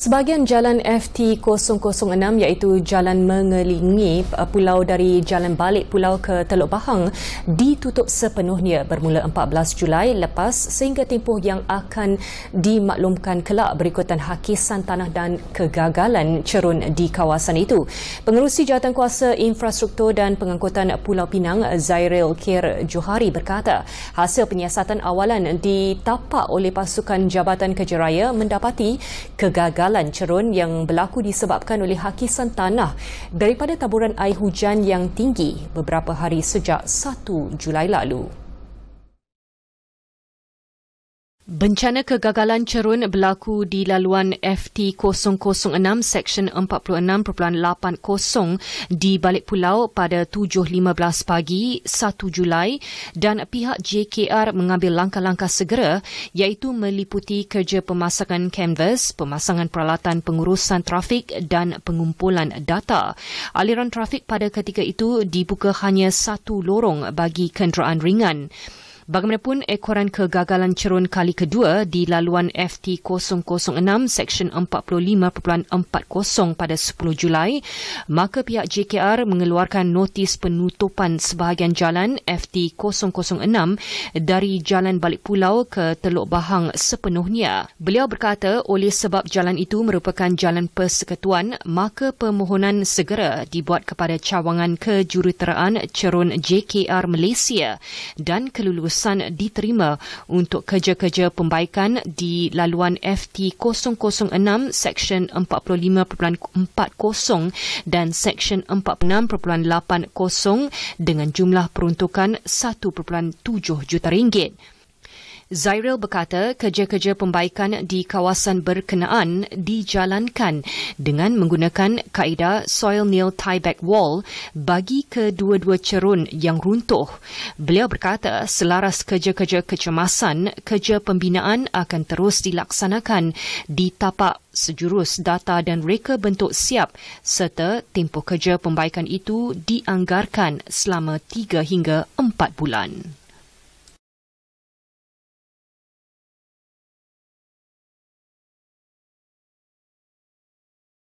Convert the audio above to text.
Sebahagian jalan FT006 iaitu jalan mengelilingi uh, pulau dari jalan balik pulau ke Teluk Bahang ditutup sepenuhnya bermula 14 Julai lepas sehingga tempoh yang akan dimaklumkan kelak berikutan hakisan tanah dan kegagalan cerun di kawasan itu. Pengerusi Jawatan Kuasa Infrastruktur dan Pengangkutan Pulau Pinang Zairil Kir Johari berkata hasil penyiasatan awalan ditapak oleh pasukan Jabatan Kejeraya mendapati kegagalan kegagalan cerun yang berlaku disebabkan oleh hakisan tanah daripada taburan air hujan yang tinggi beberapa hari sejak 1 Julai lalu. Bencana kegagalan cerun berlaku di laluan FT006 Seksyen 46.80 di balik pulau pada 7.15 pagi 1 Julai dan pihak JKR mengambil langkah-langkah segera iaitu meliputi kerja pemasangan kanvas, pemasangan peralatan pengurusan trafik dan pengumpulan data. Aliran trafik pada ketika itu dibuka hanya satu lorong bagi kenderaan ringan. Bagaimanapun, ekoran kegagalan cerun kali kedua di laluan FT006 Seksyen 45.40 pada 10 Julai, maka pihak JKR mengeluarkan notis penutupan sebahagian jalan FT006 dari Jalan Balik Pulau ke Teluk Bahang sepenuhnya. Beliau berkata oleh sebab jalan itu merupakan jalan persekutuan, maka permohonan segera dibuat kepada cawangan kejuruteraan cerun JKR Malaysia dan kelulusan keputusan diterima untuk kerja-kerja pembaikan di laluan FT006 Seksyen 45.40 dan Seksyen 46.80 dengan jumlah peruntukan 1.7 juta ringgit. Zairil berkata kerja-kerja pembaikan di kawasan berkenaan dijalankan dengan menggunakan kaedah soil nil tieback wall bagi kedua-dua cerun yang runtuh. Beliau berkata selaras kerja-kerja kecemasan, kerja pembinaan akan terus dilaksanakan di tapak sejurus data dan reka bentuk siap serta tempoh kerja pembaikan itu dianggarkan selama 3 hingga 4 bulan.